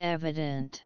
Evident.